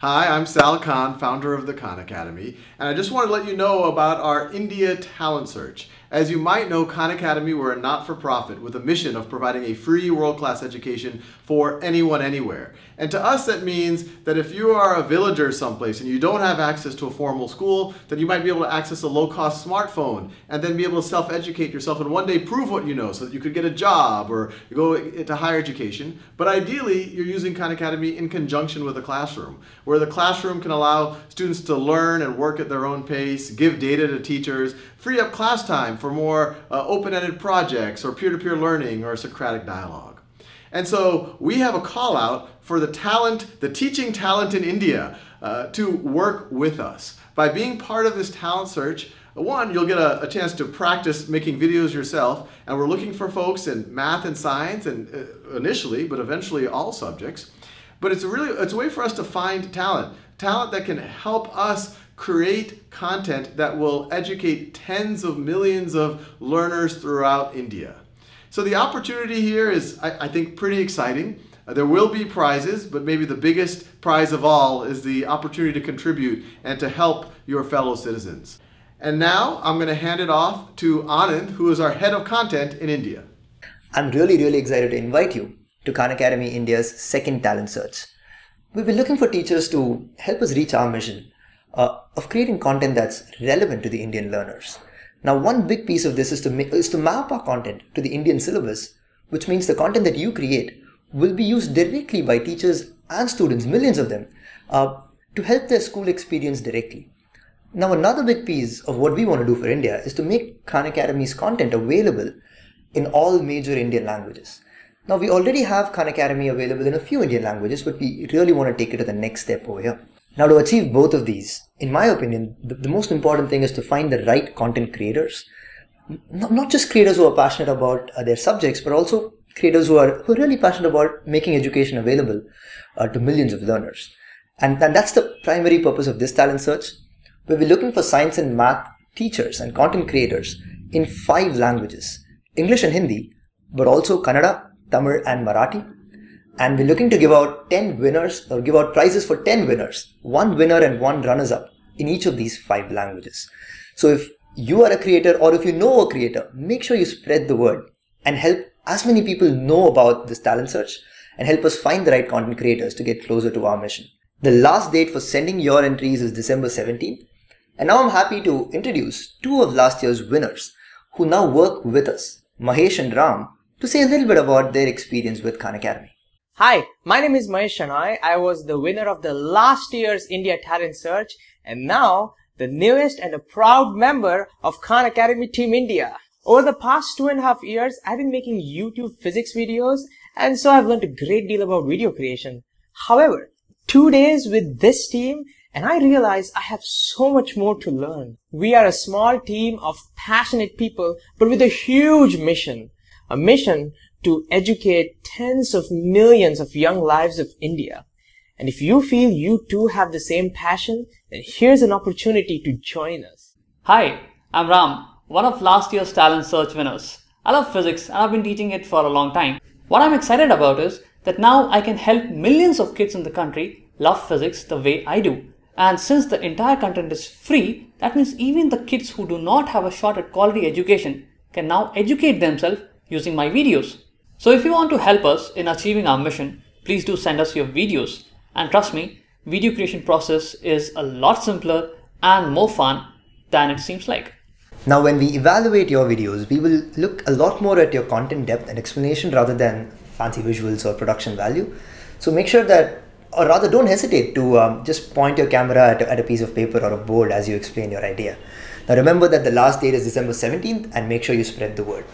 Hi, I'm Sal Khan, founder of the Khan Academy, and I just want to let you know about our India Talent Search. As you might know, Khan Academy, we're a not-for-profit with a mission of providing a free world-class education for anyone, anywhere. And to us, that means that if you are a villager someplace and you don't have access to a formal school, then you might be able to access a low-cost smartphone and then be able to self-educate yourself and one day prove what you know so that you could get a job or go into higher education. But ideally, you're using Khan Academy in conjunction with a classroom, where the classroom can allow students to learn and work at their own pace, give data to teachers, free up class time for more uh, open-ended projects or peer-to-peer learning or Socratic dialogue. And so we have a call out for the talent, the teaching talent in India uh, to work with us. By being part of this talent search, one, you'll get a, a, chance to practice making videos yourself, and we're looking for folks in math and science, and uh, initially, but eventually all subjects. But it's a really, it's a way for us to find talent, talent that can help us create content that will educate tens of millions of learners throughout India. So the opportunity here is, I, I think, pretty exciting. Uh, there will be prizes, but maybe the biggest prize of all is the opportunity to contribute and to help your fellow citizens. And now I'm going to hand it off to Anand, who is our head of content in India. I'm really, really excited to invite you to Khan Academy India's second talent search. We've been looking for teachers to help us reach our mission uh, of creating content that's relevant to the Indian learners. Now, one big piece of this is to, is to map our content to the Indian syllabus, which means the content that you create will be used directly by teachers and students, millions of them, uh, to help their school experience directly. Now, another big piece of what we want to do for India is to make Khan Academy's content available in all major Indian languages. Now, we already have Khan Academy available in a few Indian languages, but we really want to take it to the next step over here. Now to achieve both of these, in my opinion, the, the most important thing is to find the right content creators. Not, not just creators who are passionate about uh, their subjects, but also creators who are, who are really passionate about making education available uh, to millions of learners. And, and that's the primary purpose of this talent search. We'll be looking for science and math teachers and content creators in five languages, English and Hindi, but also Kannada, Tamil and Marathi, and we're looking to give out 10 winners or give out prizes for 10 winners, one winner and one runners up in each of these five languages. So if you are a creator or if you know a creator, make sure you spread the word and help as many people know about this talent search and help us find the right content creators to get closer to our mission. The last date for sending your entries is December 17th. And now I'm happy to introduce two of last year's winners who now work with us, Mahesh and Ram, to say a little bit about their experience with Khan Academy. Hi, my name is Mahesh. I was the winner of the last year's India Talent Search and now the newest and a proud member of Khan Academy Team India. Over the past two and a half years, I've been making YouTube physics videos and so I've learned a great deal about video creation. However, two days with this team and I realize I have so much more to learn. We are a small team of passionate people, but with a huge mission. A mission to educate tens of millions of young lives of India. And if you feel you too have the same passion, then here's an opportunity to join us. Hi, I'm Ram, one of last year's talent search winners. I love physics and I've been teaching it for a long time. What I'm excited about is that now I can help millions of kids in the country love physics the way I do. And since the entire content is free, that means even the kids who do not have a shot at quality education can now educate themselves using my videos. So if you want to help us in achieving our mission, please do send us your videos. And trust me, video creation process is a lot simpler and more fun than it seems like. Now when we evaluate your videos, we will look a lot more at your content depth and explanation rather than fancy visuals or production value. So make sure that, or rather don't hesitate to um, just point your camera at a, at a piece of paper or a board as you explain your idea. Now remember that the last date is December 17th and make sure you spread the word.